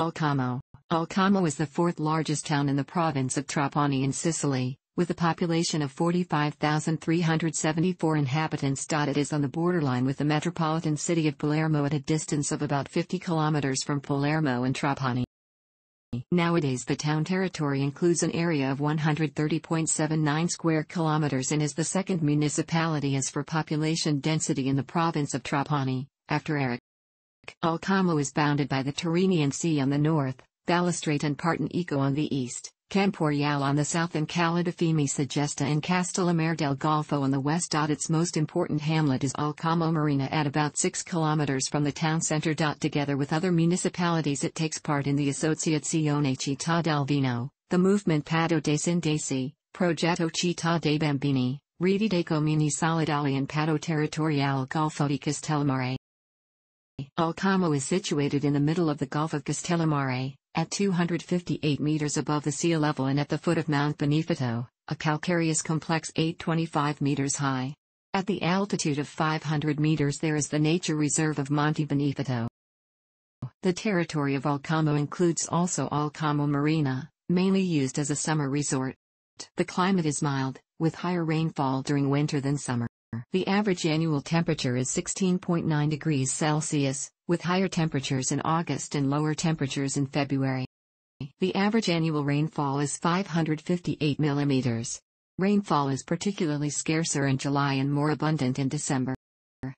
Alcamo. Alcamo is the fourth largest town in the province of Trapani in Sicily, with a population of 45,374 inhabitants. It is on the borderline with the metropolitan city of Palermo at a distance of about 50 kilometers from Palermo and Trapani. Nowadays the town territory includes an area of 130.79 square kilometers and is the second municipality as for population density in the province of Trapani, after Erice. Alcamo is bounded by the Tyrrhenian Sea on the north, Balestrate and Partinico on the east, Camporeale on the south and Calatafimi-Segesta and Castellammare del Golfo on the west. Its most important hamlet is Alcamo Marina at about 6 kilometers from the town center. Together with other municipalities it takes part in the Associazione Città del Vino, the movement Patto dei Sindaci, Progetto Città dei Bambini, Rete dei Comuni Solidali and Patto Territoriale Golfo di Castellammare. Alcamo is situated in the middle of the Gulf of Castellammare, at 258 meters above the sea level and at the foot of Mount Bonifato, a calcareous complex 825 meters high. At the altitude of 500 meters there is the nature reserve of Monte Bonifato. The territory of Alcamo includes also Alcamo Marina, mainly used as a summer resort. The climate is mild, with higher rainfall during winter than summer. The average annual temperature is 16.9 degrees Celsius, with higher temperatures in August and lower temperatures in February. The average annual rainfall is 558 millimeters. Rainfall is particularly scarcer in July and more abundant in December.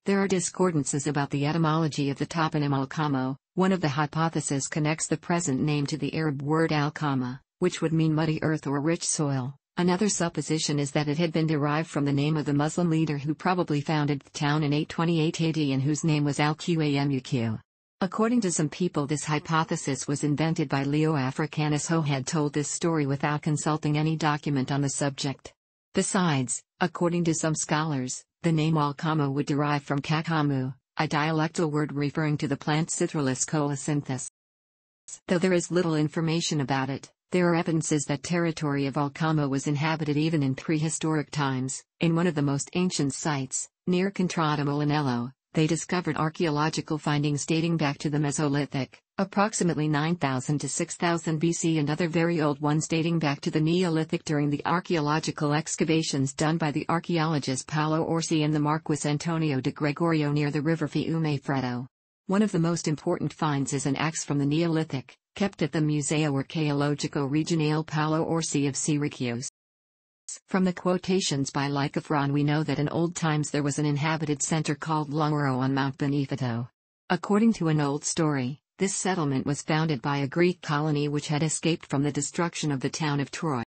There are discordances about the etymology of the toponym Alcamo. One of the hypotheses connects the present name to the Arab word Alkama, which would mean muddy earth or rich soil. Another supposition is that it had been derived from the name of the Muslim leader who probably founded the town in 828 AD and whose name was Al-Qamuq. According to some people this hypothesis was invented by Leo Africanus who had told this story without consulting any document on the subject. Besides, according to some scholars, the name Alcamo would derive from kakamu, a dialectal word referring to the plant Citrullus colocynthus. Though there is little information about it, there are evidences that territory of Alcamo was inhabited even in prehistoric times. In one of the most ancient sites, near Contrada Molinello, they discovered archaeological findings dating back to the Mesolithic, approximately 9000 to 6000 BC and other very old ones dating back to the Neolithic during the archaeological excavations done by the archaeologist Paolo Orsi and the Marquis Antonio de Gregorio near the river Fiume Freddo. One of the most important finds is an axe from the Neolithic, kept at the Museo Archeologico Regionale Paolo Orsi of Syracuse. From the quotations by Lycophron we know that in old times there was an inhabited center called Longro on Mount Bonifato. According to an old story, this settlement was founded by a Greek colony which had escaped from the destruction of the town of Troy.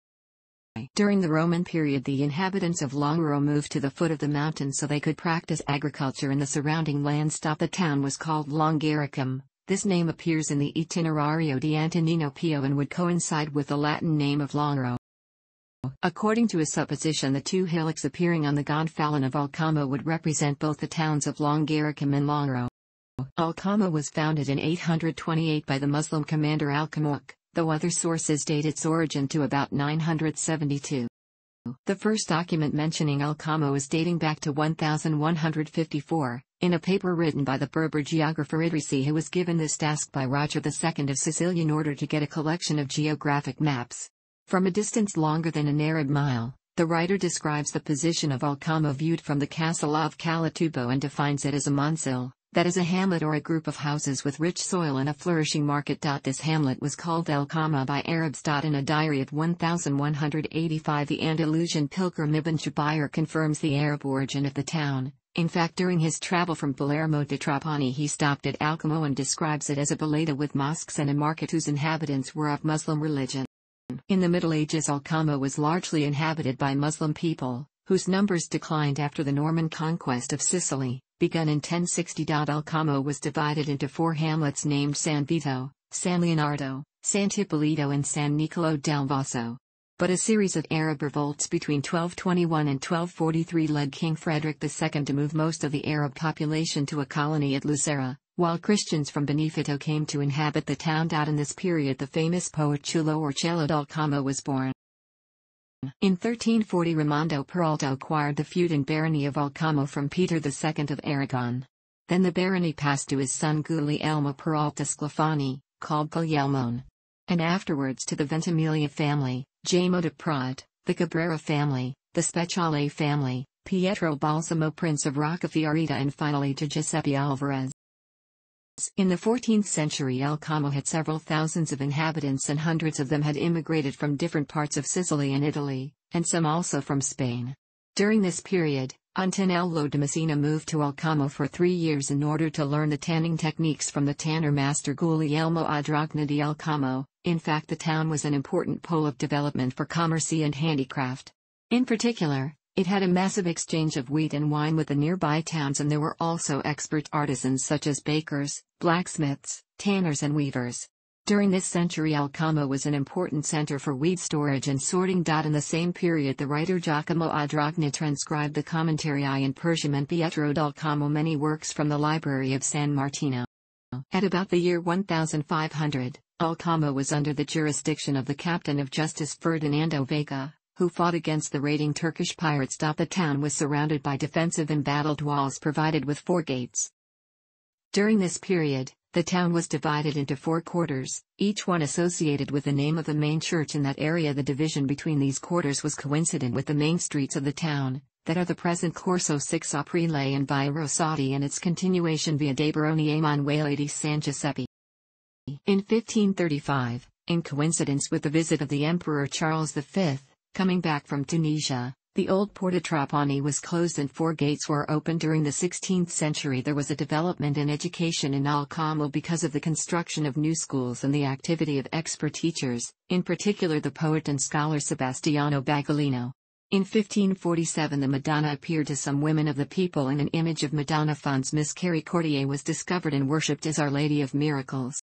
During the Roman period the inhabitants of Longro moved to the foot of the mountain so they could practice agriculture in the surrounding lands. The town was called Longaricum, this name appears in the Itinerario di Antonino Pio and would coincide with the Latin name of Longro. According to a supposition the two hillocks appearing on the gonfalon of Alcamo would represent both the towns of Longaricum and Longro. Alcamo was founded in 828 by the Muslim commander Al-Qamuq, though other sources date its origin to about 972. The first document mentioning Alcamo is dating back to 1154, in a paper written by the Berber geographer Idrisi who was given this task by Roger II of Sicily in order to get a collection of geographic maps. From a distance longer than an Arab mile, the writer describes the position of Alcamo viewed from the castle of Calatubo and defines it as a monsil, that is a hamlet or a group of houses with rich soil and a flourishing market. This hamlet was called El Kama by Arabs. In a diary of 1185 the Andalusian pilgrim Ibn Jubayr confirms the Arab origin of the town, in fact during his travel from Palermo to Trapani he stopped at Alcamo and describes it as a balada with mosques and a market whose inhabitants were of Muslim religion. In the Middle Ages Alcamo was largely inhabited by Muslim people, whose numbers declined after the Norman conquest of Sicily, begun in 1060. Alcamo was divided into four hamlets named San Vito, San Leonardo, Sant'Ippolito and San Nicolo del Vaso but a series of Arab revolts between 1221 and 1243 led King Frederick II to move most of the Arab population to a colony at Lucera, while Christians from Bonifato came to inhabit the town. In this period the famous poet Ciullo or Cielo d'Alcamo was born. In 1340 Raimondo Peralta acquired the feud and barony of Alcamo from Peter II of Aragon. Then the barony passed to his son Guglielmo Peralta Sclafani, called Guglielmone. And afterwards to the Ventimiglia family, Jamo de Prade, the Cabrera family, the Speciale family, Pietro Balsamo Prince of Roccafiorita and finally to Giuseppe Alvarez. In the 14th century Alcamo had several thousands of inhabitants and hundreds of them had immigrated from different parts of Sicily and Italy, and some also from Spain. During this period, Antonello de Messina moved to Alcamo for three years in order to learn the tanning techniques from the tanner master Guglielmo Adragna di Alcamo. In fact the town was an important pole of development for commerce and handicraft. In particular, it had a massive exchange of wheat and wine with the nearby towns and there were also expert artisans such as bakers, blacksmiths, tanners and weavers. During this century Alcamo was an important center for wheat storage and sorting. In the same period the writer Giacomo Adragna transcribed the commentary I in Persian and Pietro del Como many works from the library of San Martino. At about the year 1500, Alcamo was under the jurisdiction of the captain of justice Ferdinando Vega, who fought against the raiding Turkish pirates. The town was surrounded by defensive embattled walls provided with four gates. During this period, the town was divided into four quarters, each one associated with the name of the main church in that area. The division between these quarters was coincident with the main streets of the town, that are the present Corso 6 Aprile and Via Rosati and its continuation via De Baroni Emanuele di San Giuseppe. In 1535, in coincidence with the visit of the Emperor Charles V, Coming back from Tunisia, the old Porta Trapani was closed and four gates were opened during the 16th century. There was a development in education in Alcamo because of the construction of new schools and the activity of expert teachers, in particular the poet and scholar Sebastiano Bagolino. In 1547 the Madonna appeared to some women of the people and an image of Madonna Fons Misericordiae was discovered and worshipped as Our Lady of Miracles.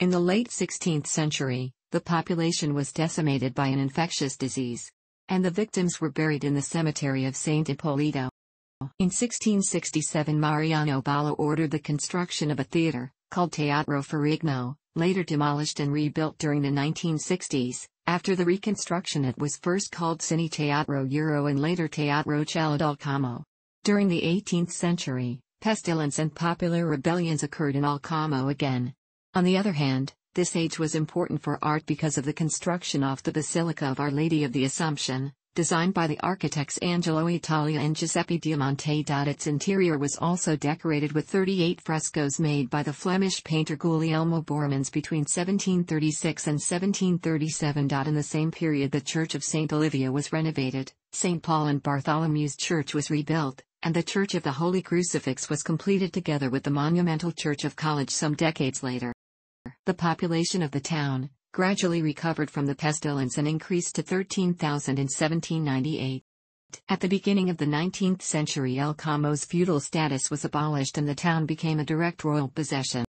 In the late 16th century, the population was decimated by an infectious disease. And the victims were buried in the cemetery of St. Ippolito. In 1667 Mariano Ballo ordered the construction of a theater, called Teatro Ferrigno, later demolished and rebuilt during the 1960s. After the reconstruction it was first called Cine Teatro Euro and later Teatro Como. During the 18th century, pestilence and popular rebellions occurred in Alcamo again. On the other hand, this age was important for art because of the construction of the Basilica of Our Lady of the Assumption, designed by the architects Angelo Italia and Giuseppe Diamante. Its interior was also decorated with 38 frescoes made by the Flemish painter Guglielmo Bormans between 1736 and 1737. In the same period, the Church of St. Oliva was renovated, St. Paul and Bartholomew's Church was rebuilt, and the Church of the Holy Crucifix was completed together with the monumental Church of College some decades later. The population of the town gradually recovered from the pestilence and increased to 13,000 in 1798. At the beginning of the 19th century Alcamo's feudal status was abolished and the town became a direct royal possession.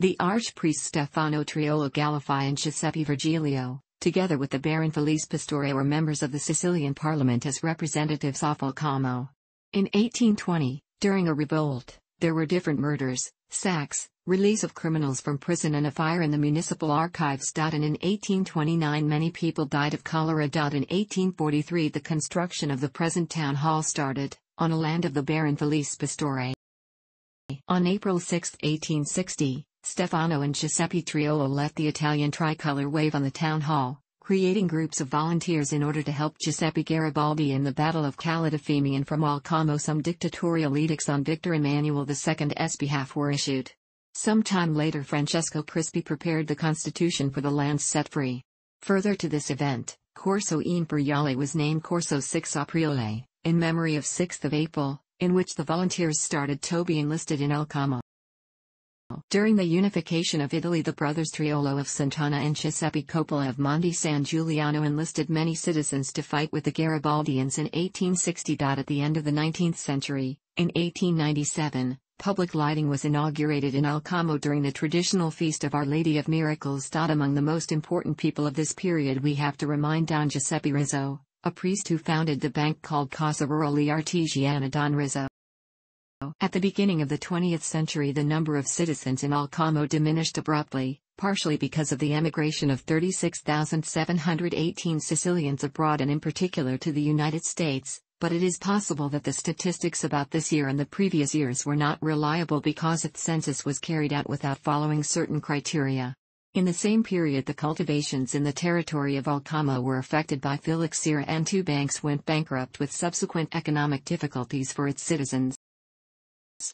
The archpriest Stefano Triolo Gallifi and Giuseppe Virgilio, together with the Baron Felice Pastore were members of the Sicilian parliament as representatives of Alcamo. In 1820, during a revolt, there were different murders, sacks, release of criminals from prison and a fire in the municipal archives. In 1829 many people died of cholera. In 1843 the construction of the present town hall started, on a land of the Baron Felice Pastore. On April 6, 1860, Stefano and Giuseppe Triolo left the Italian tricolor wave on the town hall, creating groups of volunteers in order to help Giuseppe Garibaldi in the Battle of Calatafimi and from Alcamo some dictatorial edicts on Victor Emmanuel II's behalf were issued. Some time later Francesco Crispi prepared the constitution for the lands set free. Further to this event, Corso Imperiale was named Corso 6 Aprile, in memory of 6th of April, in which the volunteers started to be enlisted in Alcamo. During the unification of Italy the brothers Triolo of Sant'Anna and Giuseppe Coppola of Monte San Giuliano enlisted many citizens to fight with the Garibaldians in 1860. At the end of the 19th century, in 1897, Public lighting was inaugurated in Alcamo during the traditional Feast of Our Lady of Miracles. Among the most important people of this period we have to remind Don Giuseppe Rizzo, a priest who founded the bank called Casa Rurale Artigiana Don Rizzo. At the beginning of the 20th century the number of citizens in Alcamo diminished abruptly, partially because of the emigration of 36,718 Sicilians abroad and in particular to the United States, but it is possible that the statistics about this year and the previous years were not reliable because its census was carried out without following certain criteria. In the same period the cultivations in the territory of Alcamo were affected by phylloxera and two banks went bankrupt with subsequent economic difficulties for its citizens.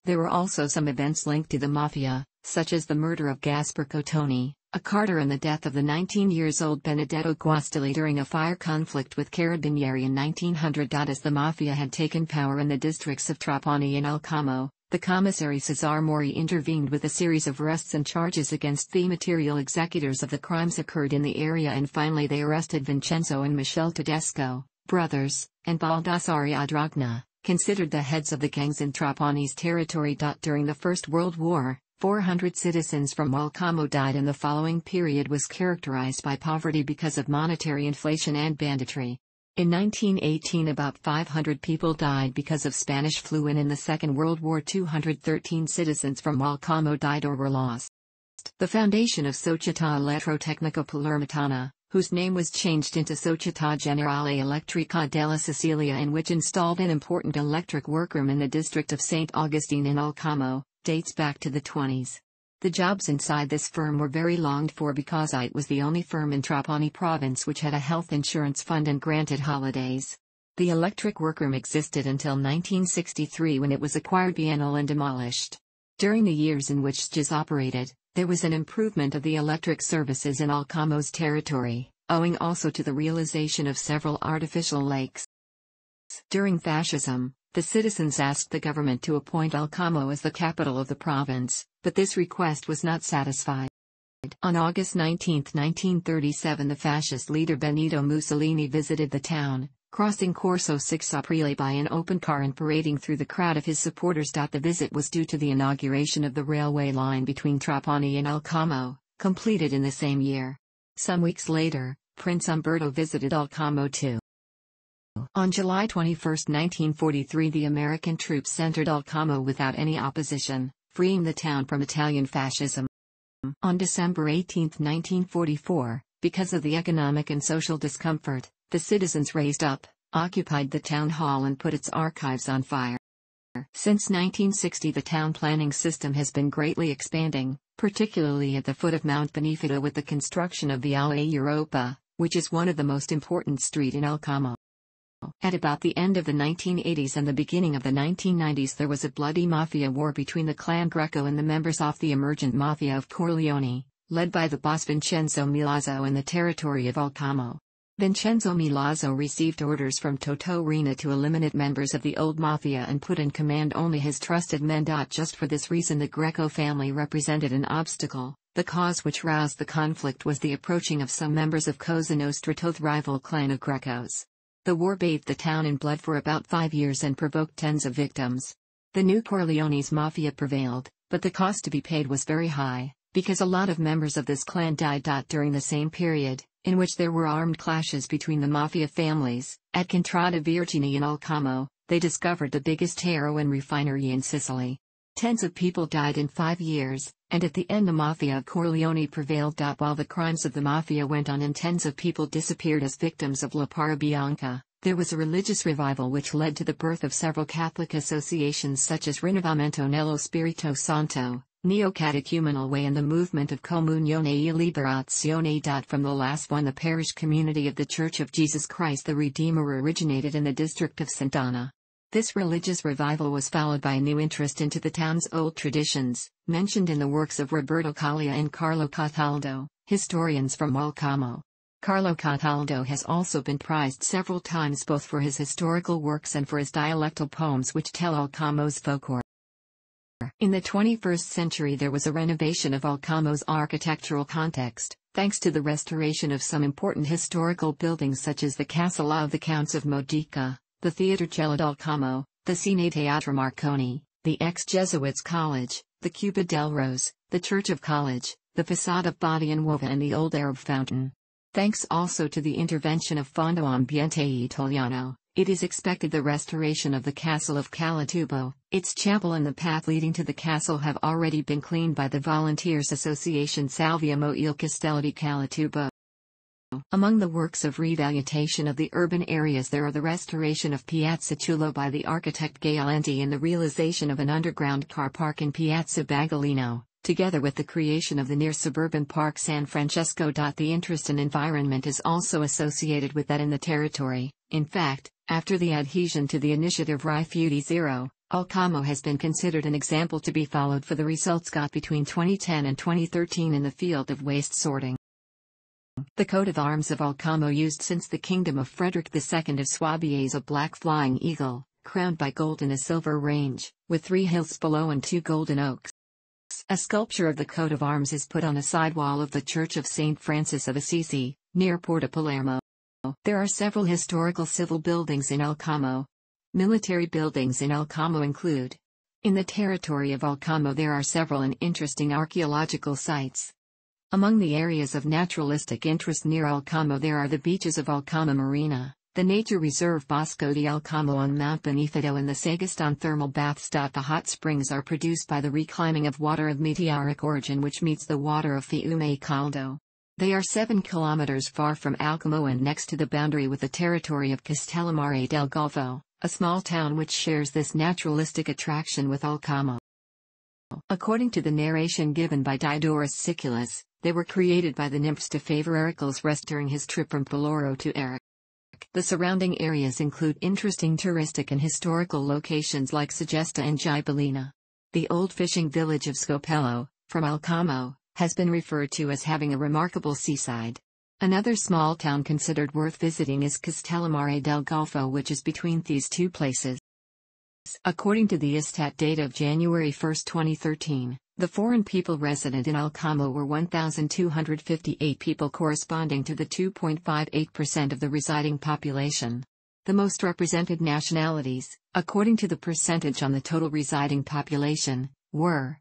There were also some events linked to the mafia, such as the murder of Gaspar Cotoni, a carter and the death of the 19 years old Benedetto Guastalla during a fire conflict with Carabinieri in 1900. As the mafia had taken power in the districts of Trapani and Alcamo, the commissary Cesare Mori intervened with a series of arrests and charges against the material executors of the crimes occurred in the area and finally they arrested Vincenzo and Michele Tedesco, brothers, and Baldassare Adragna, considered the heads of the gangs in Trapani's territory. During the First World War, 400 citizens from Alcamo died and the following period was characterized by poverty because of monetary inflation and banditry. In 1918 about 500 people died because of Spanish flu and in the Second World War 213 citizens from Alcamo died or were lost. The foundation of Società Elettrotecnica Palermitana, whose name was changed into Società Generale Elettrica della Sicilia and which installed an important electric workroom in the district of St. Augustine in Alcamo, dates back to the 20s. The jobs inside this firm were very longed for because it was the only firm in Trapani province which had a health insurance fund and granted holidays. The electric workroom existed until 1963 when it was acquired by ENEL and demolished. During the years in which SGES operated, there was an improvement of the electric services in Alcamo's territory, owing also to the realization of several artificial lakes. During fascism, the citizens asked the government to appoint Alcamo as the capital of the province, but this request was not satisfied. On August 19, 1937 the fascist leader Benito Mussolini visited the town, crossing Corso 6 Aprile by an open car and parading through the crowd of his supporters. The visit was due to the inauguration of the railway line between Trapani and Alcamo, completed in the same year. Some weeks later, Prince Umberto visited Alcamo too. On July 21, 1943 the American troops entered Alcamo without any opposition, freeing the town from Italian fascism. On December 18, 1944, because of the economic and social discomfort, the citizens raised up, occupied the town hall and put its archives on fire. Since 1960 the town planning system has been greatly expanding, particularly at the foot of Mount Bonifato with the construction of the Alla Europa, which is one of the most important street in Alcamo. At about the end of the 1980s and the beginning of the 1990s there was a bloody mafia war between the clan Greco and the members of the emergent mafia of Corleone, led by the boss Vincenzo Milazzo in the territory of Alcamo. Vincenzo Milazzo received orders from Toto Riina to eliminate members of the old mafia and put in command only his trusted men. Just for this reason the Greco family represented an obstacle. The cause which roused the conflict was the approaching of some members of Cosa Nostra to the rival clan of Grecos. The war bathed the town in blood for about five years and provoked tens of victims. The new Corleone's mafia prevailed, but the cost to be paid was very high, because a lot of members of this clan died. During the same period, in which there were armed clashes between the mafia families. At Contrada Virgini in Alcamo, they discovered the biggest heroin refinery in Sicily. Tens of people died in five years, and at the end the mafia of Corleone prevailed. While the crimes of the mafia went on and tens of people disappeared as victims of lupara bianca, there was a religious revival which led to the birth of several Catholic associations such as Rinnovamento nello Spirito Santo, Neo-Catechumenal Way and the movement of Comunione e Liberazione. From the last one the parish community of the Church of Jesus Christ the Redeemer originated in the district of Sant'Anna. This religious revival was followed by a new interest into the town's old traditions, mentioned in the works of Roberto Callia and Carlo Cataldo, historians from Alcamo. Carlo Cataldo has also been prized several times both for his historical works and for his dialectal poems which tell Alcamo's folklore. In the 21st century there was a renovation of Alcamo's architectural context, thanks to the restoration of some important historical buildings such as the Castle of the Counts of Modica, the Theatre Cielo d'Alcamo, the Cine Teatro Marconi, the ex-Jesuits College, the Cuba del Rose, the Church of College, the Facade of Botti and Nuova and the Old Arab Fountain. Thanks also to the intervention of Fondo Ambiente Italiano, it is expected the restoration of the castle of Calatubo, its chapel and the path leading to the castle have already been cleaned by the Volunteers Association Salviamo il Castello di Calatubo. Among the works of revitalization of the urban areas there are the restoration of Piazza Ciullo by the architect Gae Aulenti and the realization of an underground car park in Piazza Bagolino, together with the creation of the near suburban park San Francesco. The interest in environment is also associated with that in the territory. In fact, after the adhesion to the initiative Rifiuti Zero, Alcamo has been considered an example to be followed for the results got between 2010 and 2013 in the field of waste sorting. The coat of arms of Alcamo used since the kingdom of Frederick II of Swabia is a black flying eagle, crowned by gold in a silver range, with three hills below and two golden oaks. A sculpture of the coat of arms is put on a side wall of the Church of St. Francis of Assisi, near Porta Palermo. There are several historical civil buildings in Alcamo. Military buildings in Alcamo include. In the territory of Alcamo there are several and interesting archaeological sites. Among the areas of naturalistic interest near Alcamo there are the beaches of Alcamo Marina, the nature reserve Bosco di Alcamo on Mount Bonifato and the Segestan thermal baths. The hot springs are produced by the reclimbing of water of meteoric origin which meets the water of Fiume Caldo. They are 7 kilometers far from Alcamo and next to the boundary with the territory of Castellammare del Golfo, a small town which shares this naturalistic attraction with Alcamo. According to the narration given by Diodorus Siculus, they were created by the nymphs to favor Heracles' rest during his trip from Peloro to Erice. The surrounding areas include interesting touristic and historical locations like Segesta and Gibellina. The old fishing village of Scopello, from Alcamo, has been referred to as having a remarkable seaside. Another small town considered worth visiting is Castellammare del Golfo which is between these two places. According to the Istat data of January 1, 2013, the foreign people resident in Alcamo were 1,258 people corresponding to the 2.58% of the residing population. The most represented nationalities, according to the percentage on the total residing population, were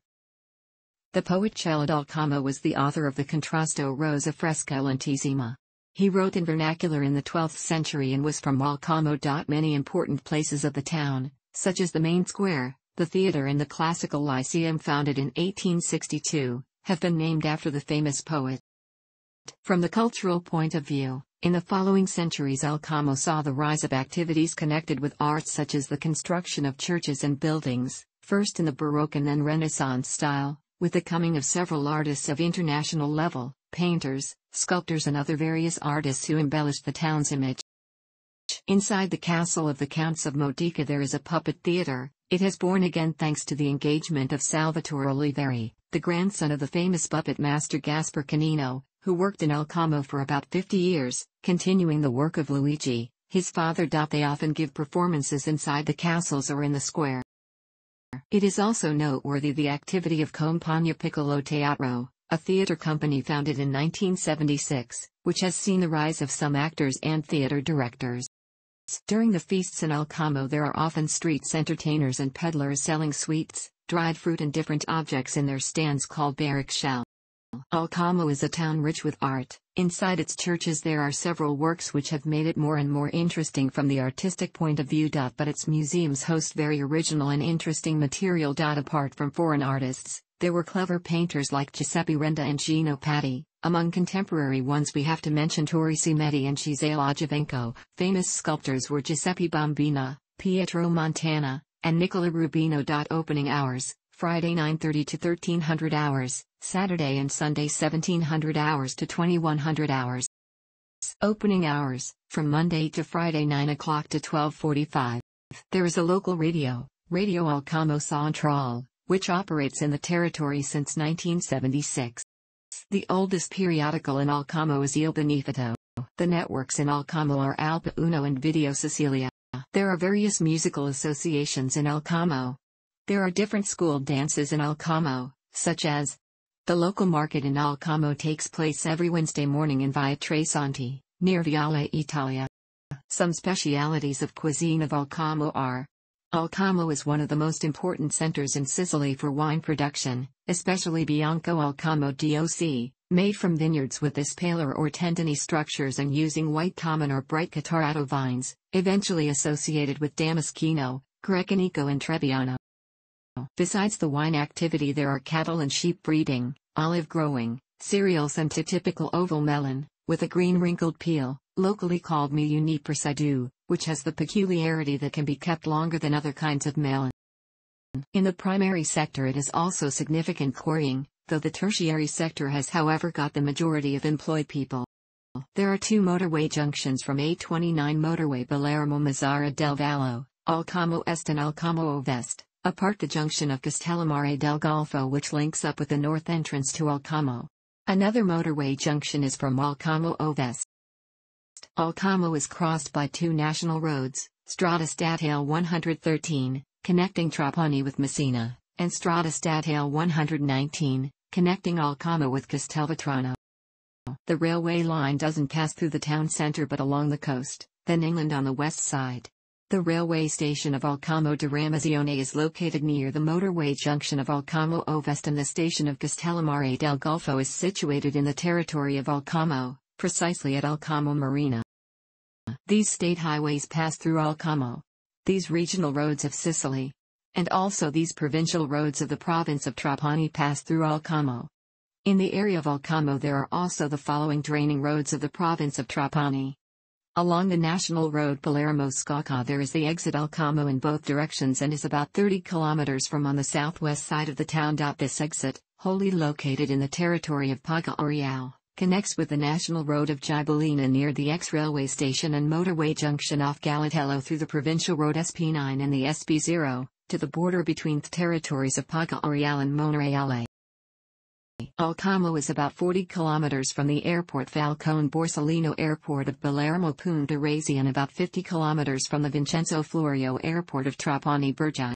The poet Cielo Alcamo was the author of the Contrasto Rosa Fresca Aulentissima. He wrote in vernacular in the 12th century and was from Alcamo. Many important places of the town, such as the main square, the theater and the Classical Lyceum founded in 1862, have been named after the famous poet. From the cultural point of view, in the following centuries Alcamo saw the rise of activities connected with arts such as the construction of churches and buildings, first in the Baroque and then Renaissance style, with the coming of several artists of international level, painters, sculptors and other various artists who embellished the town's image. Inside the castle of the Counts of Modica there is a puppet theater, it has born again thanks to the engagement of Salvatore Oliveri, the grandson of the famous puppet master Gaspar Canino, who worked in El Alcamo for about 50 years, continuing the work of Luigi, his father. They often give performances inside the castles or in the square. It is also noteworthy the activity of Compagnia Piccolo Teatro, a theater company founded in 1976, which has seen the rise of some actors and theater directors. During the feasts in Alcamo there are often streets entertainers and peddlers selling sweets, dried fruit and different objects in their stands called barrack shell. Alcamo is a town rich with art. Inside its churches there are several works which have made it more and more interesting from the artistic point of view. But its museums host very original and interesting material. Apart from foreign artists, there were clever painters like Giuseppe Renda and Gino Patti. Among contemporary ones we have to mention Tori Cimeti and Gisele Ogivenco. Famous sculptors were Giuseppe Bombina, Pietro Montana, and Nicola Rubino. Opening hours, Friday 9.30 to 1300 hours, Saturday and Sunday 1700 hours to 2100 hours. Opening hours, from Monday to Friday 9 o'clock to 12.45. There is a local radio, Radio Alcamo Central, which operates in the territory since 1976. The oldest periodical in Alcamo is Il Bonifato. The networks in Alcamo are Alpa Uno and Video Sicilia. There are various musical associations in Alcamo. There are different school dances in Alcamo, such as the local market in Alcamo takes place every Wednesday morning in Via Tresanti, near Viale Italia. Some specialities of cuisine of Alcamo are Alcamo is one of the most important centers in Sicily for wine production, especially Bianco Alcamo DOC, made from vineyards with espalier or tendony structures and using white common or bright Catarratto vines, eventually associated with Damascino, Grecanico and Trebbiano. Besides the wine activity there are cattle and sheep breeding, olive growing, cereals and a typical oval melon, with a green wrinkled peel, locally called Miyuni Prasadu, which has the peculiarity that can be kept longer than other kinds of melon. In the primary sector it is also significant quarrying, though the tertiary sector has however got the majority of employed people. There are two motorway junctions from A29 motorway Palermo Mazara del Vallo, Alcamo Est and Alcamo Ovest, apart the junction of Castellammare del Golfo which links up with the north entrance to Alcamo. Another motorway junction is from Alcamo Ovest. Alcamo is crossed by two national roads, Strada Statale 113, connecting Trapani with Messina, and Strada Statale 119, connecting Alcamo with Castelvetrano. The railway line doesn't pass through the town center but along the coast, then inland on the west side. The railway station of Alcamo Diramazione is located near the motorway junction of Alcamo Ovest and the station of Castellammare del Golfo is situated in the territory of Alcamo, precisely at Alcamo Marina. These state highways pass through Alcamo. These regional roads of Sicily, and also these provincial roads of the province of Trapani pass through Alcamo. In the area of Alcamo there are also the following draining roads of the province of Trapani. Along the national road Palermo-Sciacca there is the exit Alcamo in both directions and is about 30 kilometers from on the southwest side of the town. This exit, wholly located in the territory of Poggioreale, connects with the national road of Gibellina near the ex-railway station and motorway junction off Galatello through the provincial road SP9 and the SP0, to the border between the territories of Poggioreale and Monreale. Alcamo is about 40 kilometers from the airport Falcone Borsellino Airport of Palermo Punta Raisi and about 50 kilometers from the Vincenzo Florio Airport of Trapani Birgi.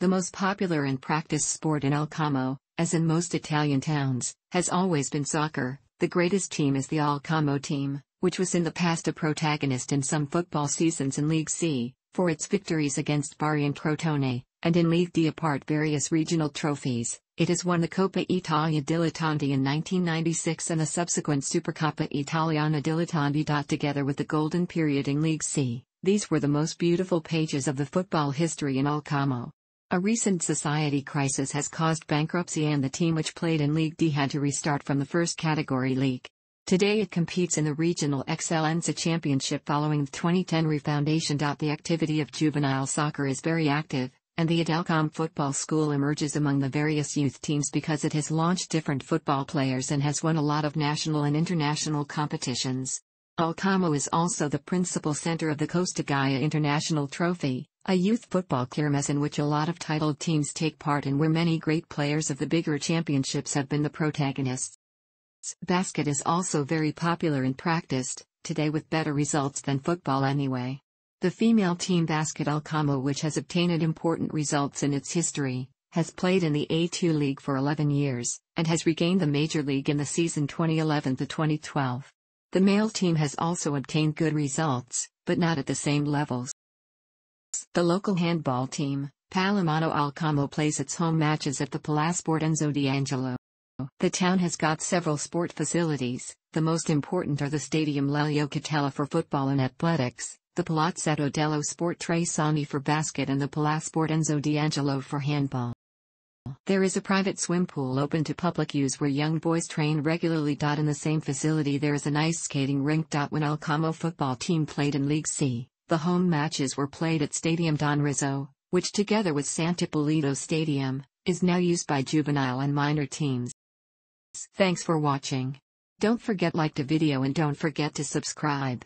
The most popular and practiced sport in Alcamo, as in most Italian towns, has always been soccer. The greatest team is the Alcamo team, which was in the past a protagonist in some football seasons in League C, for its victories against Bari and Crotone, and in League D apart various regional trophies. It has won the Coppa Italia Dilettanti in 1996 and the subsequent Supercoppa Italiana Dilettanti. Together with the golden period in League C, these were the most beautiful pages of the football history in Alcamo. A recent society crisis has caused bankruptcy and the team which played in League D had to restart from the first category league. Today it competes in the Regional Eccellenza Championship following the 2010 refoundation. The activity of juvenile soccer is very active, and the Adelcom Football School emerges among the various youth teams because it has launched different football players and has won a lot of national and international competitions. Alcamo is also the principal center of the Costa Gaia International Trophy, a youth football kermesse in which a lot of titled teams take part and where many great players of the bigger championships have been the protagonists. Basket is also very popular and practiced, today with better results than football anyway. The female team Basket Alcamo which has obtained important results in its history, has played in the A2 League for 11 years, and has regained the Major League in the season 2011-2012. The male team has also obtained good results, but not at the same levels. The local handball team, Palamano Alcamo plays its home matches at the Palasport Enzo D'Angelo. The town has got several sport facilities, the most important are the Stadium Lelio Catella for football and athletics, the Palazzetto dello Sport Tre Sani for basket and the Palasport Enzo D'Angelo for handball. There is a private swim pool open to public use where young boys train regularly. In the same facility there is an ice skating rink. When Alcamo football team played in League C, the home matches were played at Stadium Don Rizzo, which together with Sant'Ippolito Stadium, is now used by juvenile and minor teams. Thanks for watching. Don't forget like the video and don't forget to subscribe.